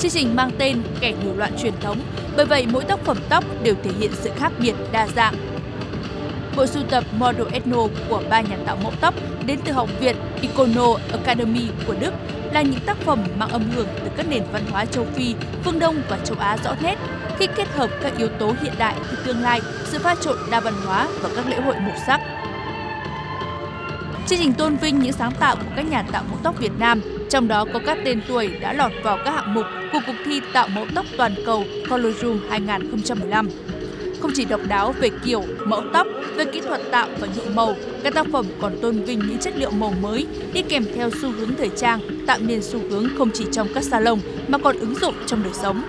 Chương trình mang tên Kẻ nổi loạn truyền thống, bởi vậy mỗi tác phẩm tóc đều thể hiện sự khác biệt đa dạng. Bộ sưu tập Model Ethno của ba nhà tạo mẫu tóc đến từ Học viện Icono Academy của Đức là những tác phẩm mang âm hưởng từ các nền văn hóa châu Phi, phương Đông và châu Á rõ nét, khi kết hợp các yếu tố hiện đại từ tương lai, sự pha trộn đa văn hóa và các lễ hội màu sắc. Chương trình tôn vinh những sáng tạo của các nhà tạo mẫu tóc Việt Nam, trong đó có các tên tuổi đã lọt vào các hạng mục của cuộc thi tạo mẫu tóc toàn cầu Colorum 2015. Không chỉ độc đáo về kiểu, mẫu tóc, về kỹ thuật tạo và nhuộm màu, các tác phẩm còn tôn vinh những chất liệu màu mới đi kèm theo xu hướng thời trang, tạo nên xu hướng không chỉ trong các salon mà còn ứng dụng trong đời sống.